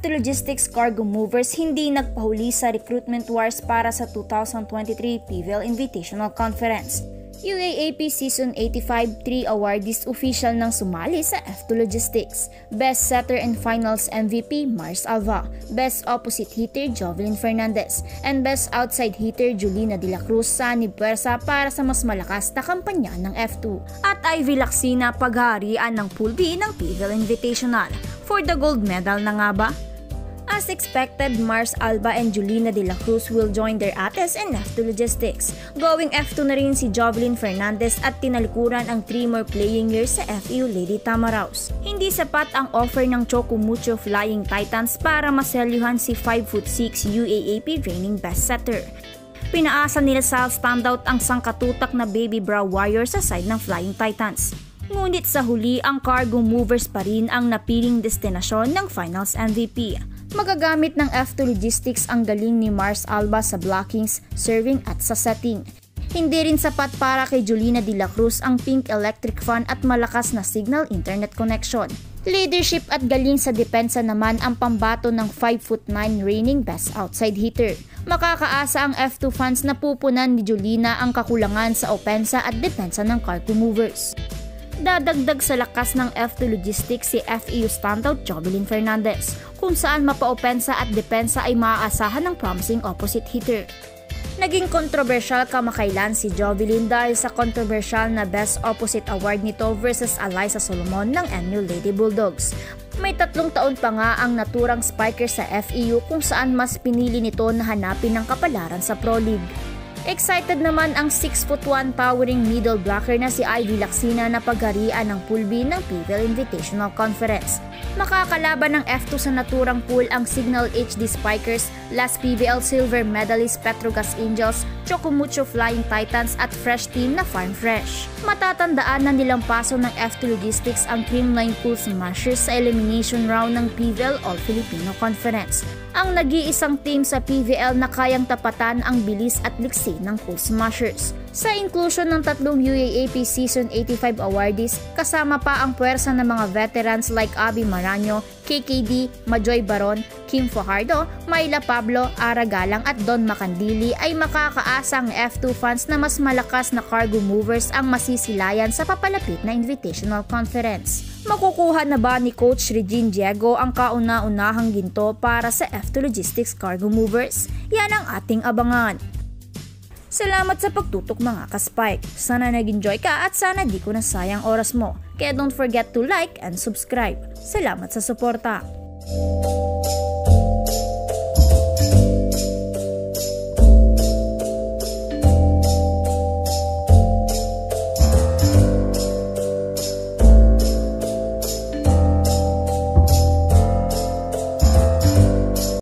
F2 Logistics Cargo Movers hindi nagpahuli sa recruitment wars para sa 2023 PVL Invitational Conference. UAAP Season 85 3 awardees official nang sumali sa F2 Logistics. Best Setter and Finals MVP Mars Alva, Best Opposite Hitter Jovelyn Fernandez, and Best Outside Hitter Julina De La Cruz sa Nipuersa para sa mas malakas na kampanya ng F2. At Ivy Laxina paghaharian ng Pool B ng PVL Invitational. For the gold medal na nga ba? As expected, Mars Alba and Julina De La Cruz will join their ates in F2 Logistics. Going F2 na rin si Jovelyn Fernandez at tinalikuran ang 3 more playing years sa FEU Lady Tamaraus. Hindi sapat ang offer ng Chocumucho Flying Titans para maselyuhan si 5'6 UAAP reigning best setter. Pinaasa nila sa standout ang sangkatutak na Baby Bra Warrior sa side ng Flying Titans. Ngunit sa huli, ang cargo movers pa rin ang napiling destinasyon ng finals MVP. Magagamit ng F2 Logistics ang galing ni Mars Alba sa blockings, serving at sa setting. Hindi rin sapat para kay Julina De La Cruz ang pink electric fan at malakas na signal internet connection. Leadership at galing sa depensa naman ang pambato ng 5'9 reigning best outside hitter. Makakaasa ang F2 fans na pupunan ni Julina ang kakulangan sa opensa at depensa ng cargo movers dadagdag sa lakas ng F2 Logistics si FEU standout Jovelyn Fernandez, kung saan mapaopensa at depensa ay maaasahan ng promising opposite hitter. Naging kontrobersyal kamakailan si Jovelyn dahil sa kontrobersyal na Best Opposite Award nito versus Eliza Solomon ng NU Lady Bulldogs. May tatlong taon pa nga ang naturang spiker sa FEU kung saan mas pinili nito na hanapin ng kapalaran sa Pro League. Excited naman ang 6'1 powering middle blocker na si Ivy Laxina na pagharian ng Pool B ng PVL Invitational Conference. Makakalaban ng F2 sa naturang pool ang Signal HD Spikers, last PVL silver medalist Petrogas Angels, Chocumucho Flying Titans at fresh team na Farm Fresh. Matatandaan na nilang paso ng F2 Logistics ang Creamline Pool Smashers sa elimination round ng PVL All-Filipino Conference. Ang nag-iisang team sa PVL na kayang tapatan ang bilis at liksi ng Pool Smashers. Sa inclusion ng tatlong UAAP Season 85 awardees, kasama pa ang puwersa ng mga veterans like Abby Maranyo, KKD, Majoy Baron, Kim Fajardo, Myla Pablo, Ara Galang at Don Macandili ay makakaasa ang F2 fans na mas malakas na cargo movers ang masisilayan sa papalapit na Invitational Conference. Makukuha na ba ni Coach Regine Diego ang kauna-unahang ginto para sa F2 Logistics Cargo Movers? Yan ang ating abangan. Salamat sa pagtutok mga ka-Spike. Sana nag-enjoy ka at sana di ko nasayang oras mo. Kaya don't forget to like and subscribe. Salamat sa suporta.